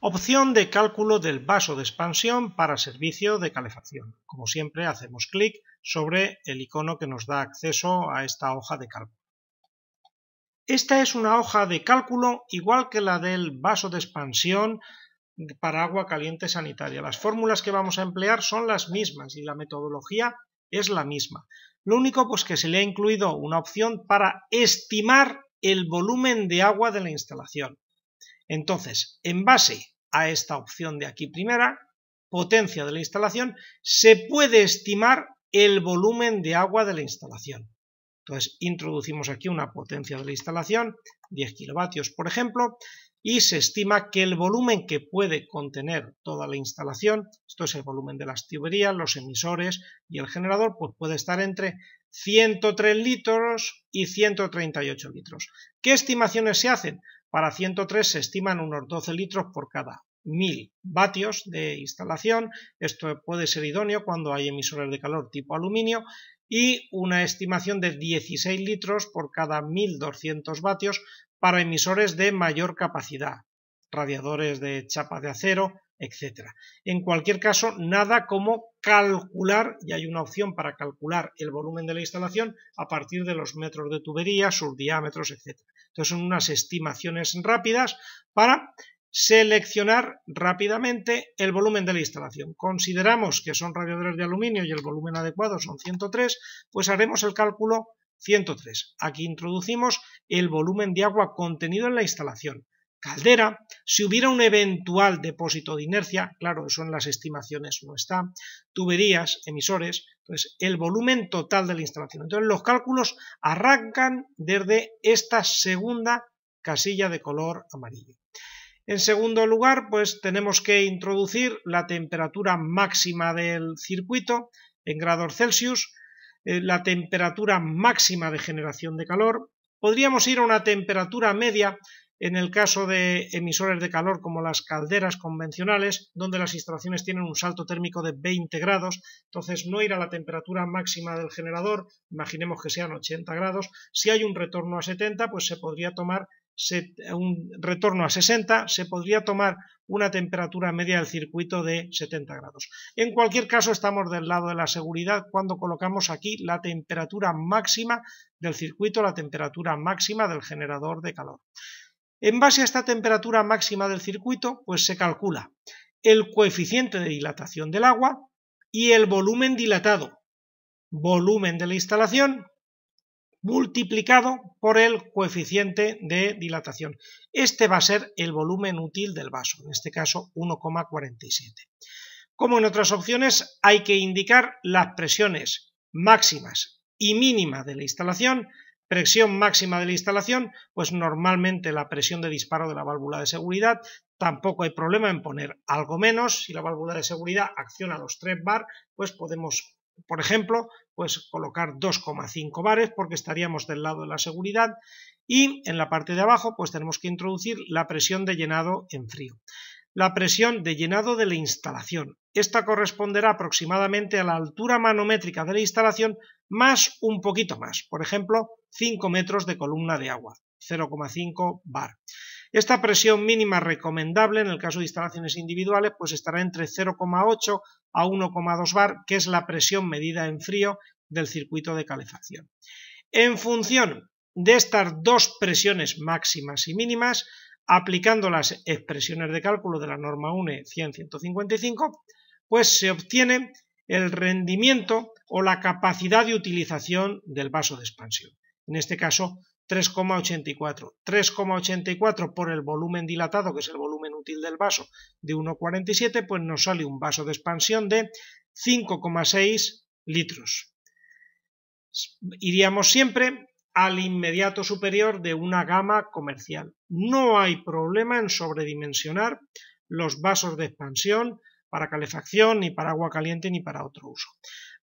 Opción de cálculo del vaso de expansión para servicio de calefacción. Como siempre hacemos clic sobre el icono que nos da acceso a esta hoja de cálculo. Esta es una hoja de cálculo igual que la del vaso de expansión para agua caliente sanitaria. Las fórmulas que vamos a emplear son las mismas y la metodología es la misma. Lo único pues que se le ha incluido una opción para estimar el volumen de agua de la instalación. Entonces, en base a esta opción de aquí primera, potencia de la instalación, se puede estimar el volumen de agua de la instalación. Entonces, introducimos aquí una potencia de la instalación, 10 kilovatios por ejemplo, y se estima que el volumen que puede contener toda la instalación, esto es el volumen de las tuberías, los emisores y el generador, pues puede estar entre 103 litros y 138 litros. ¿Qué estimaciones se hacen? Para 103 se estiman unos 12 litros por cada 1000 vatios de instalación. Esto puede ser idóneo cuando hay emisores de calor tipo aluminio y una estimación de 16 litros por cada 1200 vatios para emisores de mayor capacidad, radiadores de chapa de acero, etc. En cualquier caso, nada como calcular, y hay una opción para calcular el volumen de la instalación a partir de los metros de tubería, sus diámetros, etc. Entonces son unas estimaciones rápidas para seleccionar rápidamente el volumen de la instalación. Consideramos que son radiadores de aluminio y el volumen adecuado son 103, pues haremos el cálculo 103. Aquí introducimos el volumen de agua contenido en la instalación. Caldera, si hubiera un eventual depósito de inercia, claro, eso en las estimaciones no está, tuberías, emisores, entonces el volumen total de la instalación. Entonces los cálculos arrancan desde esta segunda casilla de color amarillo. En segundo lugar, pues tenemos que introducir la temperatura máxima del circuito en grados Celsius, eh, la temperatura máxima de generación de calor. Podríamos ir a una temperatura media en el caso de emisores de calor como las calderas convencionales, donde las instalaciones tienen un salto térmico de 20 grados, entonces no ir a la temperatura máxima del generador, imaginemos que sean 80 grados, si hay un retorno a 70, pues se podría tomar un retorno a 60, se podría tomar una temperatura media del circuito de 70 grados. En cualquier caso, estamos del lado de la seguridad cuando colocamos aquí la temperatura máxima del circuito, la temperatura máxima del generador de calor. En base a esta temperatura máxima del circuito, pues se calcula el coeficiente de dilatación del agua y el volumen dilatado, volumen de la instalación multiplicado por el coeficiente de dilatación. Este va a ser el volumen útil del vaso, en este caso 1,47. Como en otras opciones, hay que indicar las presiones máximas y mínimas de la instalación. Presión máxima de la instalación, pues normalmente la presión de disparo de la válvula de seguridad, tampoco hay problema en poner algo menos, si la válvula de seguridad acciona los 3 bar, pues podemos por ejemplo, pues colocar 2,5 bares porque estaríamos del lado de la seguridad y en la parte de abajo pues tenemos que introducir la presión de llenado en frío. La presión de llenado de la instalación. Esta corresponderá aproximadamente a la altura manométrica de la instalación más un poquito más, por ejemplo 5 metros de columna de agua, 0,5 bar. Esta presión mínima recomendable en el caso de instalaciones individuales pues estará entre 0,8 a 1,2 bar, que es la presión medida en frío del circuito de calefacción. En función de estas dos presiones máximas y mínimas, aplicando las expresiones de cálculo de la norma UNE 100-155, pues se obtiene el rendimiento o la capacidad de utilización del vaso de expansión. En este caso, 3,84. 3,84 por el volumen dilatado, que es el volumen útil del vaso, de 1,47, pues nos sale un vaso de expansión de 5,6 litros. Iríamos siempre al inmediato superior de una gama comercial. No hay problema en sobredimensionar los vasos de expansión para calefacción, ni para agua caliente, ni para otro uso.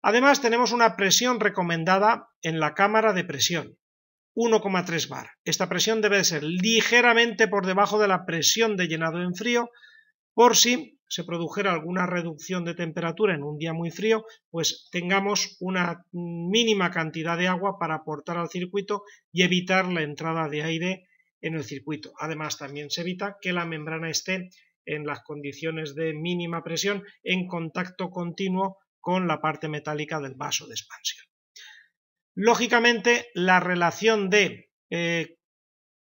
Además, tenemos una presión recomendada en la cámara de presión, 1,3 bar. Esta presión debe ser ligeramente por debajo de la presión de llenado en frío por si se produjera alguna reducción de temperatura en un día muy frío, pues tengamos una mínima cantidad de agua para aportar al circuito y evitar la entrada de aire en el circuito. Además, también se evita que la membrana esté en las condiciones de mínima presión en contacto continuo con la parte metálica del vaso de expansión. Lógicamente, la relación de eh,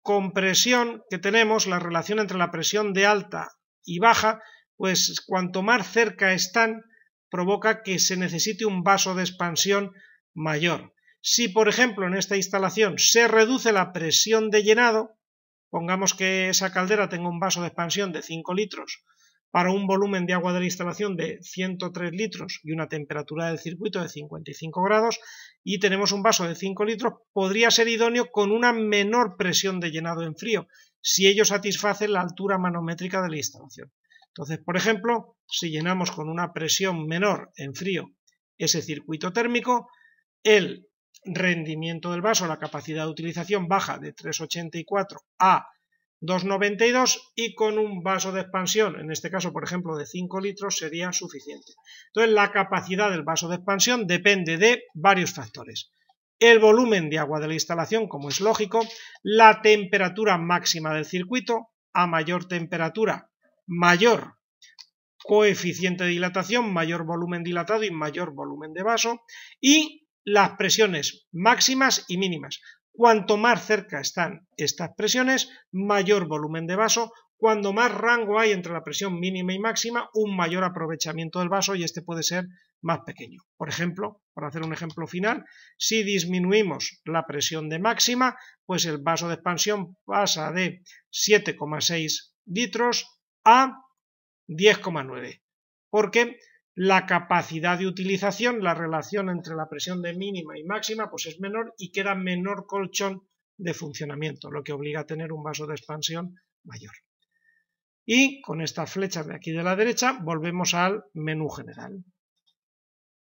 compresión que tenemos, la relación entre la presión de alta y baja, pues cuanto más cerca están, provoca que se necesite un vaso de expansión mayor. Si, por ejemplo, en esta instalación se reduce la presión de llenado, pongamos que esa caldera tenga un vaso de expansión de 5 litros para un volumen de agua de la instalación de 103 litros y una temperatura del circuito de 55 grados y tenemos un vaso de 5 litros, podría ser idóneo con una menor presión de llenado en frío, si ello satisface la altura manométrica de la instalación. Entonces, por ejemplo, si llenamos con una presión menor en frío ese circuito térmico, el rendimiento del vaso, la capacidad de utilización baja de 3,84 a 2,92 y con un vaso de expansión, en este caso por ejemplo de 5 litros, sería suficiente. Entonces la capacidad del vaso de expansión depende de varios factores. El volumen de agua de la instalación, como es lógico, la temperatura máxima del circuito, a mayor temperatura, mayor coeficiente de dilatación, mayor volumen dilatado y mayor volumen de vaso, y las presiones máximas y mínimas. Cuanto más cerca están estas presiones, mayor volumen de vaso, cuando más rango hay entre la presión mínima y máxima, un mayor aprovechamiento del vaso y este puede ser más pequeño. Por ejemplo, para hacer un ejemplo final, si disminuimos la presión de máxima, pues el vaso de expansión pasa de 7,6 litros a 10,9, porque la capacidad de utilización, la relación entre la presión de mínima y máxima, pues es menor y queda menor colchón de funcionamiento, lo que obliga a tener un vaso de expansión mayor. Y con estas flechas de aquí de la derecha volvemos al menú general.